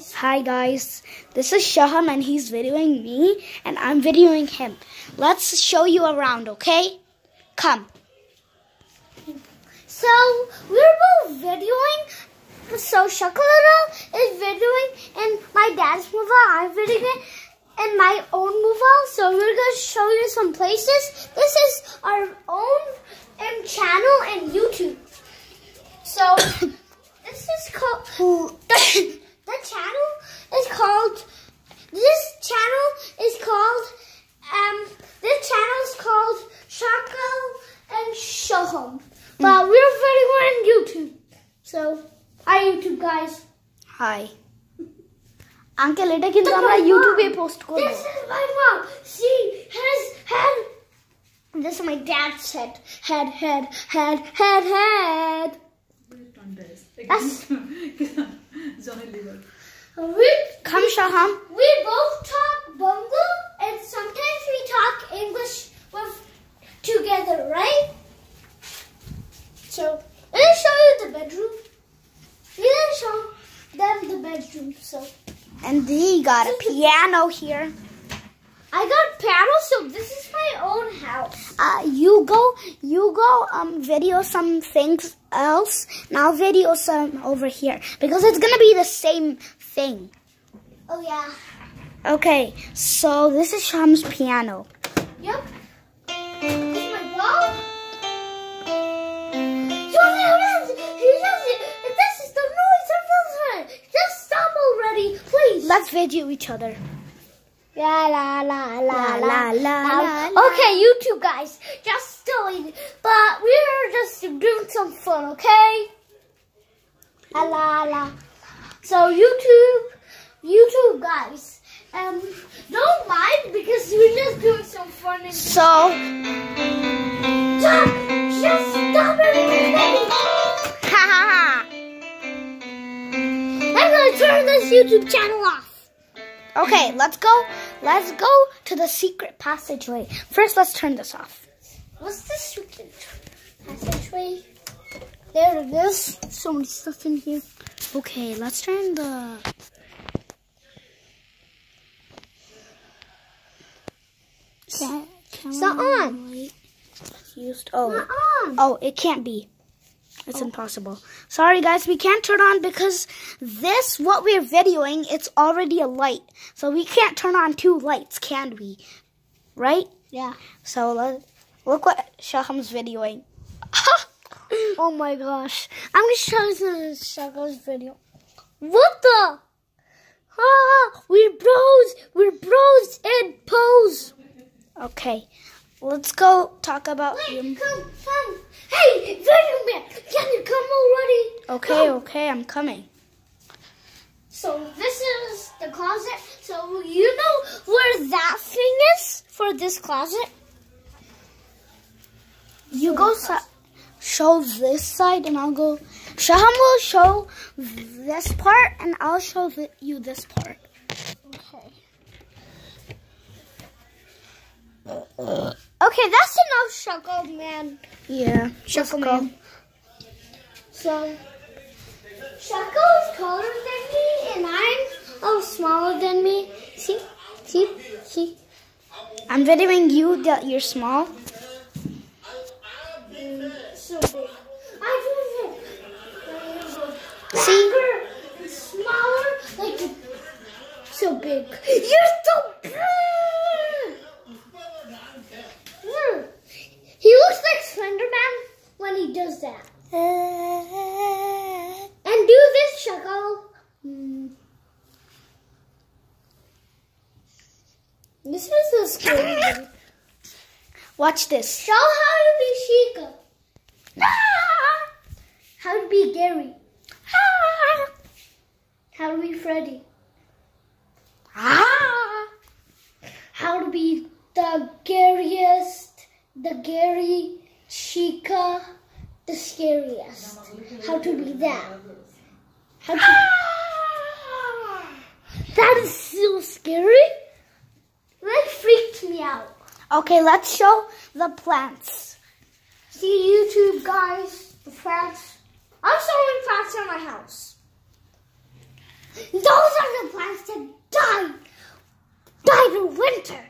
guys. Hi guys, this is Shoham and he's videoing me and I'm videoing him. Let's show you around, okay? Come. So we're both videoing. So Shakalada is videoing in my dad's mobile. I'm videoing in my own mobile. So we're gonna show you some places. This is our own um, channel and YouTube. So this is called The channel is called, this channel is called, um, this channel is called Shokal and Shoham. Mm. But we're very well on YouTube. So, hi YouTube guys. Hi. Uncle, later, can এটা কিন্তু আমরা ইউটিউবে post করব This is my mom. She has head. this is my dad's head. Head, head, head, head, head. That's. We, Come Shoham. we both talk Bongo and sometimes we talk English with together, right? So, let me show you the bedroom. We didn't show them the bedroom, so. And he got a piano here. I got piano, so this is my own house. Uh, you go, you go, um, video some things else. And I'll video some over here because it's gonna be the same thing. Oh yeah. Okay, so this is Shoham's piano. Yep. This my dog. He does it. This is the noise of the Just stop already, please. Let's video each other. La la la la La, la. Okay, you two guys, just doing, but we're just doing some fun, okay? La la la. So YouTube, YouTube guys, um, don't mind because we're just doing some fun and So, Stop! Just stop everything! ha ha ha. I'm gonna turn this YouTube channel off. Okay, let's go. Let's go to the secret passageway. First, let's turn this off. What's this secret passageway? There it is. So many stuff in here. Okay, let's turn the. Ca- It's not on. Used. Oh, Not on. oh, it can't be. It's impossible. Sorry, guys, we can't turn on because this, what we're videoing, it's already a light. So we can't turn on two lights, can we? Right? Yeah. So let, look what Shoham's videoing. Oh my gosh. I'm gonna show you Shago's video. What the? Ah, we're bros. We're bros and pose. Okay, let's go talk about Wait, come, come. Hey, video man, can you come already? Okay, okay, I'm coming. So this is the closet. So you know where that thing is for this closet? You go si- show this side, and I'll go. Shoham will show this part, and I'll show you this part. Okay. Okay, that's enough, Shokal Man. Yeah, Shokal. Man. So, Shokal is taller than me, and I'm oh smaller than me. See, see, see. I'm videoing you that you're small. So big. I do. See? Smaller, like so big. You're so big. Hmm. He looks like Slenderman when he does that. And do this, Shokal. Hmm. This is the scary. Watch this. Show how to be Sheikah. How to be Gary. Ah! How to be Freddy. Ah! How to be the Gariest, the Gary Chica, the scariest. How to be that. How to, ah! that is so scary. That freaked me out. Okay, let's show the plants. See YouTube, guys. The plants. I'm showing plants in my house. Those are the plants that died. Died in winter.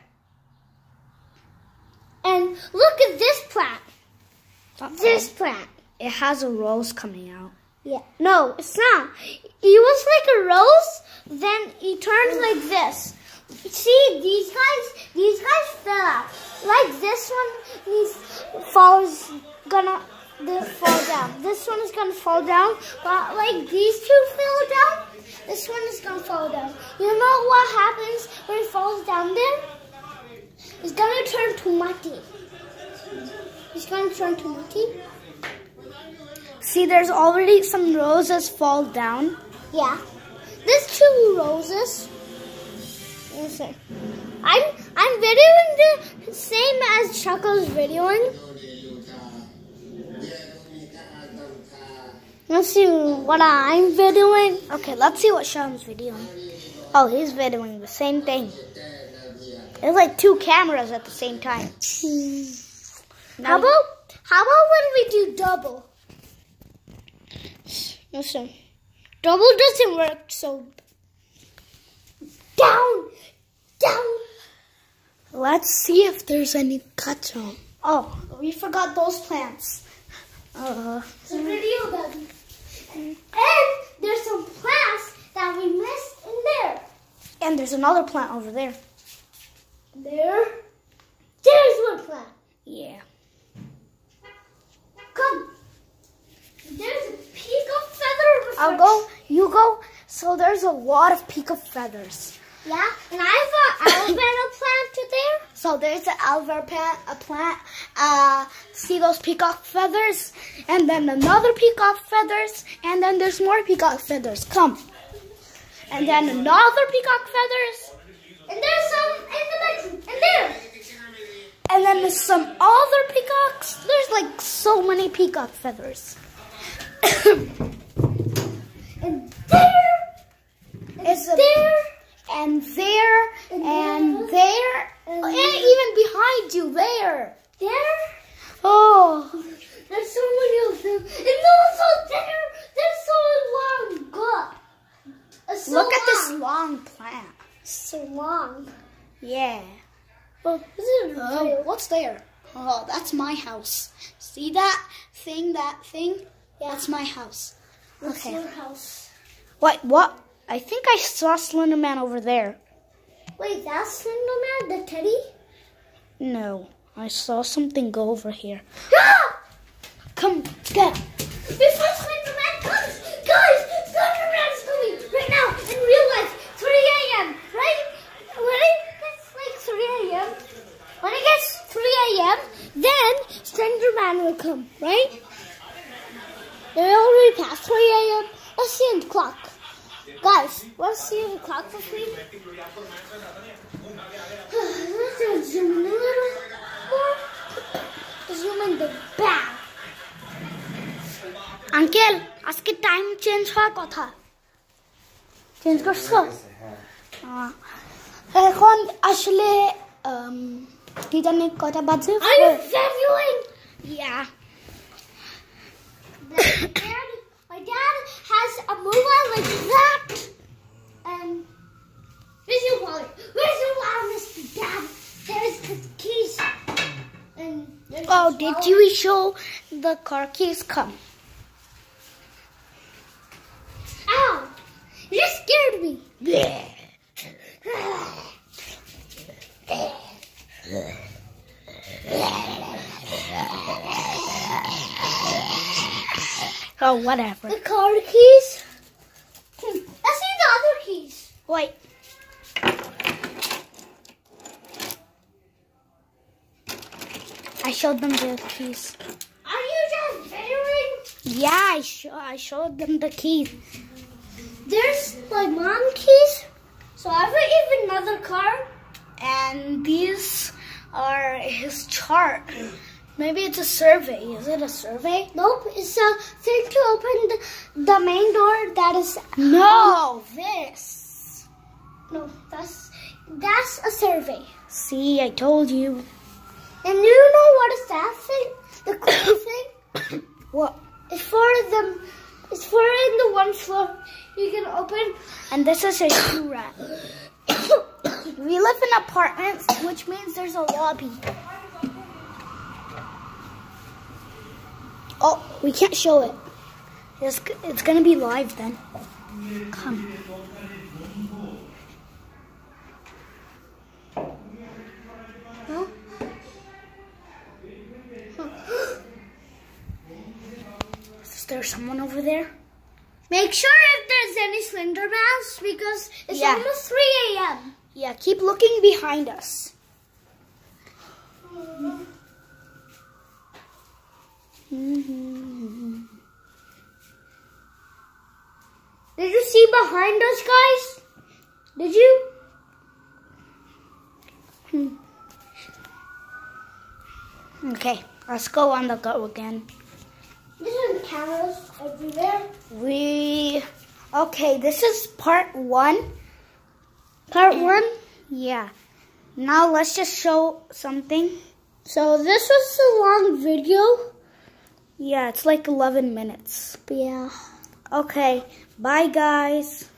And look at this plant. This plant. It has a rose coming out. Yeah. No, it's not. It was like a rose, then it turned like this. See, these guys, these guys fell out. Like this one, he's falls gonna this fall down. This one is gonna fall down, but like these two fell down, this one is gonna fall down. You know what happens when it falls down there? It's gonna turn to muddy. It's gonna turn to muddy. See, there's already some roses fall down. Yeah. There's two roses. Listen. I'm I'm videoing the same as Chuckle's videoing. Let's see what I'm videoing. Okay, let's see what Sean's videoing. Oh, he's videoing the same thing. It's like two cameras at the same time. Hmm. How about how about when we do double? Listen. Double doesn't work, so down, down. Let's see if there's any cuts on. Oh, we forgot those plants. Uh, It's a video done. And there's some plants that we missed in there. and there's another plant over there. There. There's one plant. Yeah. Come. There's a peacock feather. I'll go. You go. So there's a lot of peacock feathers. Yeah, and I have an aloe vera plant there. So there's an alver plant, a plant. Uh, see those peacock feathers, and then another peacock feathers, and then there's more peacock feathers. Come. And then another peacock feathers, And there's some in the bedroom. And there. and then there's some other peacocks. There's like so many peacock feathers. And there. And It's a- there. and there, and there, oh, And and even behind you there. There. Oh, There's so many of them. And also there. There's so long. So look at this long. long plant. So long. Yeah. Oh, Oh, what's there? Oh, that's my house. See that thing, that thing? That's my house. Okay. your house? What, what? I think I saw Slenderman over there. Wait, that's Slenderman, the teddy? No, I saw something go over here. Ah! Come, get. Before Slenderman comes, guys, Slenderman's coming right now in real life, 3 a.m. Right? When it gets like 3 a.m., when it gets 3 a.m., then Slenderman will come, right? They're already past 3 a.m. Let's see the clock. Guys, let's see the clock for free. Let's zoom in a little more. Zoom in the back. Uncle আজকে time change হওয়ার কথা change করছো আহ, এখন আসলে um, কি জানি কটা বাজে Are you videoing? Yeah. My dad, has a mobile like that. And where's your wallet? Where's your wallet, Mr. Dad? There's the keys. And Oh, did you show the car keys come? Ow! You scared me. Yeah. Oh, whatever. The car keys. Hmm, Let's see the other keys. Wait. I showed them the keys. Are you just videoing? Yeah, I, sh- I showed them the keys. There's my mom keys. So I have even another car. And these are his chart. Maybe it's a survey. Is it a survey? Nope, it's a thing to open the, the main door that is No, oh, this. No, that's that's a survey. See, I told you. And you know what is that thing? The cool thing? What? It's for the It's for in the one floor. You can open. And this is a shoe rack. we live in apartments, which means there's a lobby. Oh, we can't show it. It's, it's gonna be live then. Come. Huh? Is there someone over there? Make sure if there's any Slender Mouse because it's Yeah. almost 3 a.m. Yeah, keep looking behind us. Mhm. Mm-hmm. Did you see behind us, guys? Did you? Hmm. Okay, let's go on the go again. There's cameras everywhere. We okay. This is part one. Part one. Yeah. Now let's just show something. So this was a long video. Yeah, it's like 11 minutes. Yeah. Okay. Bye, guys.